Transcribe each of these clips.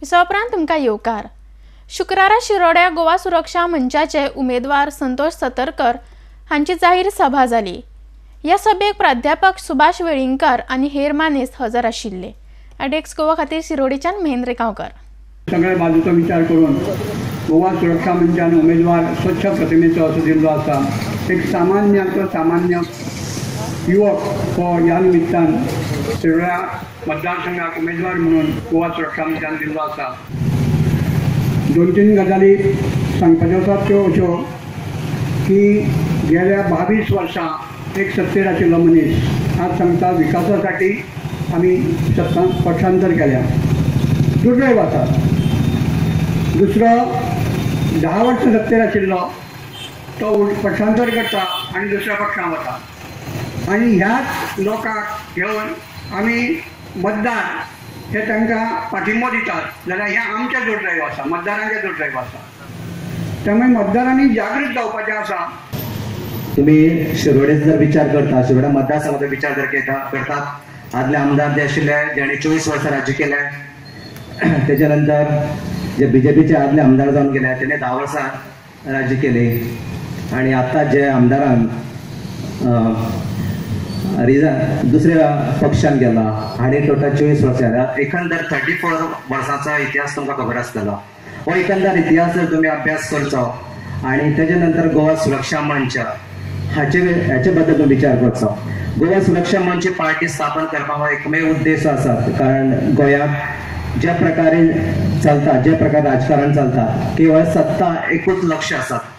Visa उपरांत तुमकां येवकार. शुक्रारा शिरोड्या गोवा सुरक्षा मंचाचे उमेदवार संतोष सतरकर हांची जाहीर सभा जाली. ह्या सभेक प्राध्यापक सुभाष वेळींगकर आनी हेर मानेस्त हजर आशिल्ले. आडेक्स गोवा खातीर शिरोडेच्यान महेंद्र गांवकर. सगळ्या बाजूचा विचार करून गोवा सुरक्षा मंचान उमेदवार स्वच्छ प्रतिमेचो असो दिल्लो आसा एक सामान्याचो सामान्य युवक हो ह्या निमित्तान सगळ्या मतदारसंघाक उमेदवार म्हणून गोवा सुरक्षा मंचान दिल्लो आसा दोन तीन गजाली सांगपाच्यो आसात त्यो अश्यो की गेल्या बावीस वर्सां एक सत्तेर आशिल्लो मनीस आज सांगता विकासासाठी आमी सत्ता पक्षांतर केल्या. दुर्दैव आसा दुसरो धा वर्सां सत्तेर आशिल्लो तो पक्षांतर करता आनी दुसऱ्या पक्षांत वता आनी ह्याच लोकांक घेवन आमी मतदार हे तांकां पाठिंबो दितात. जाल्यार हें आमचें दुर्दैव आसा मतदारांचें दुर्दैव आसा त्यामुळे मतदारांनी जागृत जावपाचें आसा तुम्ही शिरोडेचो जर विचार करता शिरोडा मतदारसंघाचा विचार जर केता करतात. आदले आमदार जे आशिल्ले ज्यांनी चोवीस वर्सां राज्य केले त्याच्या नंतर जे बीजेपीचे आदले आमदार जावन गेले त्याने धा वर्सां राज्य केले. आणि आता जे आमदारान रिझन दुसऱ्या पक्षान गेला. आणि टोटल चोवीस वर्सां एकंदर थर्टी फोर वर्सांचा इतिहास तुमकां खबर आसतलो हो एकंदर इतिहास जर तुम्ही अभ्यास करचो आणि त्याच्या नंतर गोवा सुरक्षा मंच हाचे हाचे बद्दल तुम्ही विचार करचो गोवा सुरक्षा मंच पार्टी स्थापन करपाक हो एकमेव उद्देश आसा कारण गोंयांत ज्या प्रकारे चलता ज्या प्रकारे राजकारण चलता केवळ सत्ता एकूच लक्ष आसात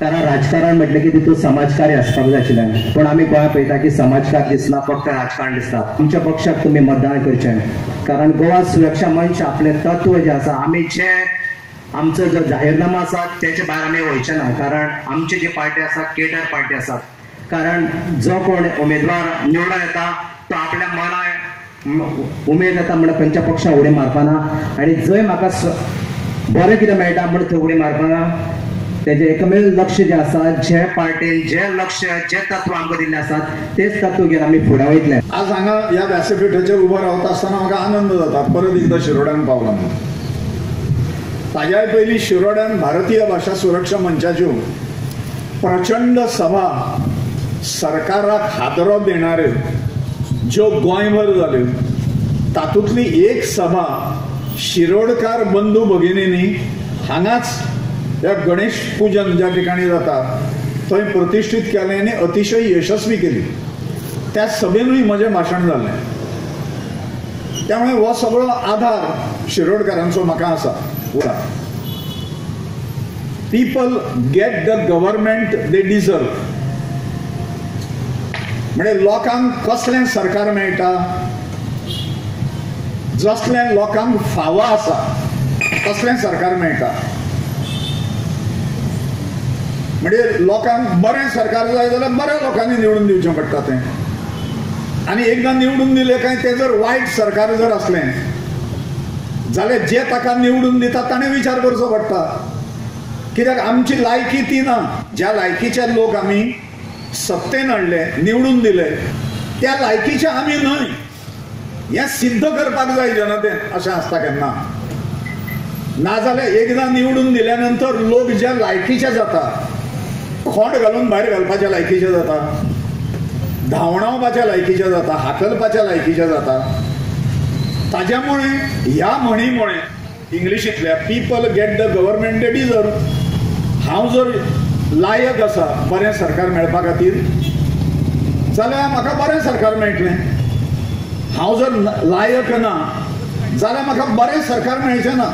कारण राजकारण म्हटलं की तितून समाजकार्य आसपाक जाय आशिल्लें पण आमी गोंया पळयता की समाजकार दिसना फक्त राजकारण दिसता तुमच्या पक्षाक तुम्ही मतदान करचें कारण गोवा सुरक्षा मंच आपले तत्व जे आसा आमी जे आमचो जो जाहीरनामा आसा तेचे भायर आमी वयचे ना. कारण आमचे जे पार्टी आसा केडर पार्टी आसात कारण जो कोण उमेदवार निवडून येता तो आपल्या मना उमेद येता म्हणून खंयच्या पक्षा उडी मारपाना आनी जंय म्हाका बरें कितें मेळटा म्हणून थंय उडी मारपाना तेजे एकमेव लक्ष जे आसा जे पार्टीन जे लक्ष जे तत्व आमकां दिल्ले आसात तेच तत्व घेवन आमी फुडें वयतले आज हांगा ह्या व्यासपीठाचेर उबो रावता आसतना म्हाका आनंद जाता परत एकदां शिरोड्यान पावला. म्हणून ताज्याय पयलीं शिरोड्यान भारतीय भाशा सुरक्षा मंचाच्यो प्रचंड सभा सरकाराक हादरो देणाऱ्यो ज्यो गोंयभर जाल्यो तातूंतली एक सभा शिरोडकार बंधू भगिनींनी हांगाच या गणेश पूजन ज्या ठिकाणी जाता थंय प्रतिश्ठीत केलें आनी अतिशय यशस्वी केली. त्या सभेनूय म्हजें भाशण जाल्लें त्यामुळे हो सगळो आधार शिरोडकारांचो म्हाका आसा people get the government they deserve म्हणजे लोकांक कसलें सरकार मेळटा? जसलें लोकांक फावो आसा तसलें सरकार मेळटा. म्हणजे लोकांक बरें सरकार जाय जाल्यार बऱ्या लोकांनी निवडून दिवचें पडटा तें आनी एकदां निवडून दिलें काय तें जर वायट सरकार जर असलें जाल्यार जे ताका निवडून दिता ताणें विचार करचो पडटा कित्याक आमची लायकी ती ना ज्या लायकीचे लोक आमी सत्तेन हाडले निवडून दिले त्या लायकीचे आमी न्हय हें सिद्ध करपाक जाय जनतेन अशें आसता केन्ना. नाजाल्यार एकदां निवडून दिल्या नंतर लोक ज्या लायकीचे जाता खोंड घालून भायर घालपाच्या लायकीचे जाता. धांवडावपाच्या लायकीचे जाता. हाकलपाच्या लायकीचे जाता. ताज्यामुळे ह्या म्हणीमुळे इंग्लिशींतल्या people get the government they हांव जर लायक आसा बरें सरकार मेळपा खातीर जाल्यार म्हाका बरें सरकार मेळटलें. हांव जर लायक ना जाल्यार म्हाका बरें सरकार मेळचें ना